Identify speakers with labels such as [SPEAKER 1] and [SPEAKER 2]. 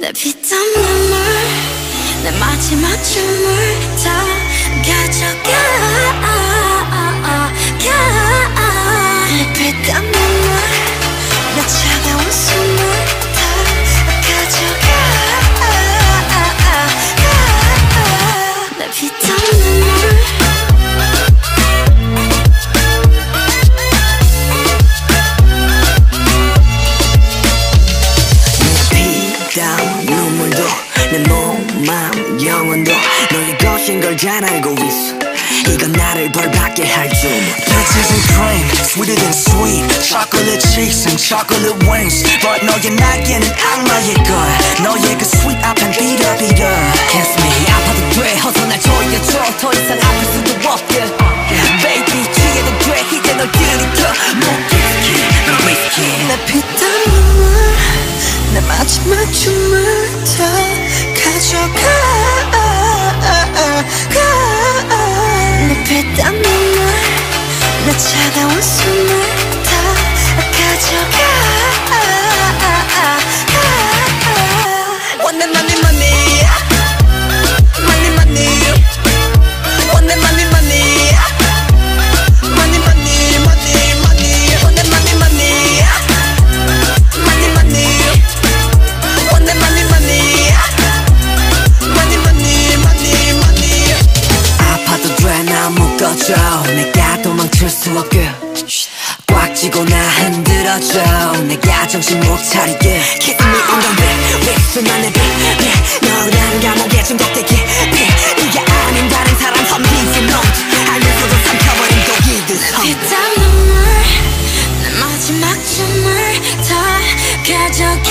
[SPEAKER 1] 내 피땀 눈물 내 마지막 춤을 다 가져가
[SPEAKER 2] 잘 알고 있어 이건 나를 벌받게 할 줄.
[SPEAKER 3] Peaches and cream, sweeter than sweet Chocolate cheeks and chocolate wings But 너의 날개는 악마의 걸 너의 그 sweet 앞엔 비려비려
[SPEAKER 2] Kiss me 아파도 돼 어서 날 조여줘 더 이상 아플 수도 없게 Baby 취해도 돼 이제 널 들이켜 목기스키 너 위스키
[SPEAKER 1] 내 피땀 눈물 내 마지막 춤을 다 가져가 내 피땀 눈물 내 차가운 숨을 다 가져가
[SPEAKER 2] 내가 도망칠 수 없게. 꽉 쥐고 나 흔들어줘. 내가 정신 못 차리게. Kiss me on the lip 립스만 내빛 너라는 감옥에 중독되게 빛 네가 아닌 다른 사람 선비지 넌 알면서도 삼켜버린 독이듯
[SPEAKER 1] 피땀 눈물 내 마지막 춤을 다 가져가